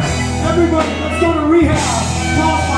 Everybody, let's go to rehab.